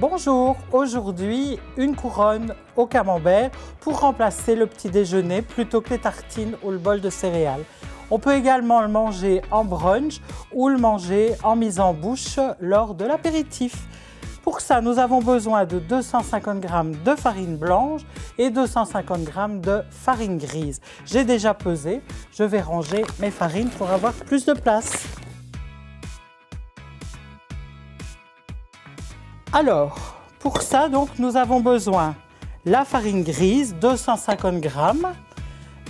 Bonjour, aujourd'hui une couronne au camembert pour remplacer le petit déjeuner plutôt que les tartines ou le bol de céréales. On peut également le manger en brunch ou le manger en mise en bouche lors de l'apéritif. Pour ça, nous avons besoin de 250 g de farine blanche et 250 g de farine grise. J'ai déjà pesé, je vais ranger mes farines pour avoir plus de place. Alors, pour ça, donc, nous avons besoin la farine grise, 250 g,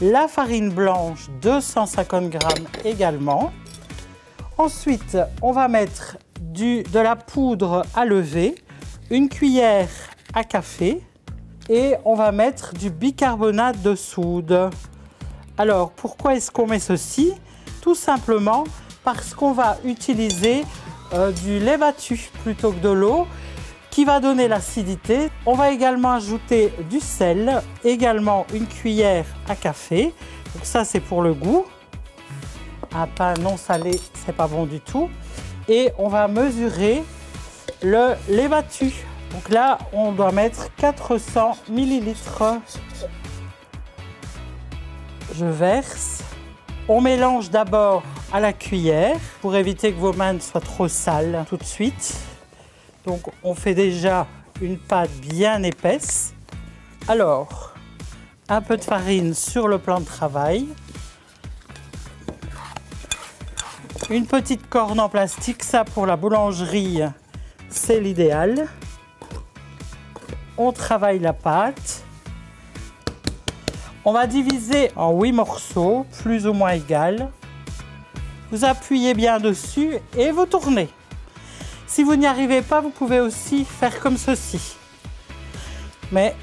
la farine blanche, 250 g également. Ensuite, on va mettre de la poudre à lever, une cuillère à café et on va mettre du bicarbonate de soude. Alors, pourquoi est-ce qu'on met ceci? Tout simplement parce qu'on va utiliser euh, du lait battu plutôt que de l'eau qui va donner l'acidité. On va également ajouter du sel, également une cuillère à café. Donc ça c'est pour le goût. Un pain non salé, c'est pas bon du tout. Et on va mesurer le lait battu. Donc là, on doit mettre 400 millilitres. Je verse. On mélange d'abord à la cuillère pour éviter que vos mains soient trop sales tout de suite. Donc on fait déjà une pâte bien épaisse. Alors, un peu de farine sur le plan de travail. Une petite corne en plastique, ça pour la boulangerie, c'est l'idéal. On travaille la pâte. On va diviser en 8 morceaux, plus ou moins égales. Vous appuyez bien dessus et vous tournez. Si vous n'y arrivez pas, vous pouvez aussi faire comme ceci. Mais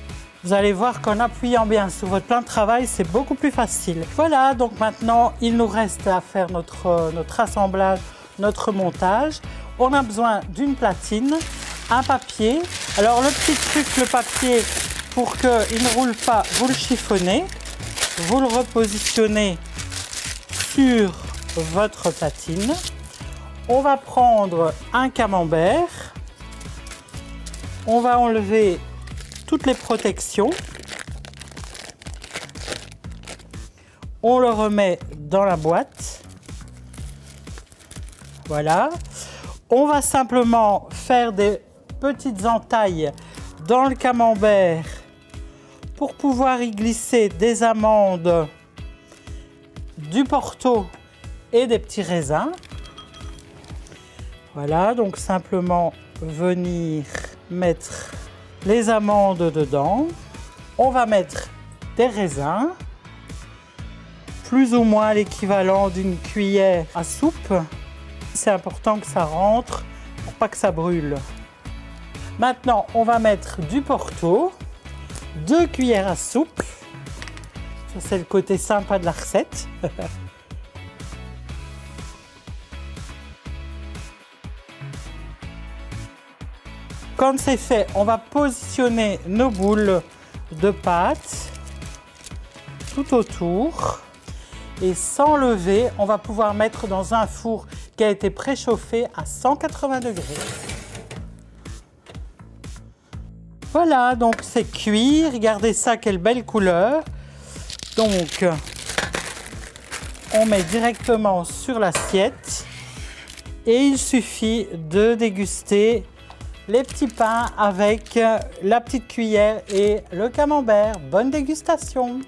vous allez voir qu'en appuyant bien sur votre plan de travail, c'est beaucoup plus facile. Voilà, donc maintenant, il nous reste à faire notre, notre assemblage, notre montage. On a besoin d'une platine, un papier. Alors le petit truc, le papier, pour qu'il ne roule pas, vous le chiffonnez, vous le repositionnez sur votre platine. On va prendre un camembert. On va enlever toutes les protections. On le remet dans la boîte. Voilà. On va simplement faire des petites entailles dans le camembert pour pouvoir y glisser des amandes, du porto et des petits raisins. Voilà, donc simplement venir mettre les amandes dedans. On va mettre des raisins, plus ou moins l'équivalent d'une cuillère à soupe. C'est important que ça rentre pour pas que ça brûle. Maintenant, on va mettre du porto, deux cuillères à soupe. Ça, c'est le côté sympa de la recette. Quand c'est fait, on va positionner nos boules de pâte tout autour. Et sans lever, on va pouvoir mettre dans un four qui a été préchauffé à 180 degrés. Voilà, donc c'est cuit. Regardez ça, quelle belle couleur. Donc, on met directement sur l'assiette. Et il suffit de déguster les petits pains avec la petite cuillère et le camembert. Bonne dégustation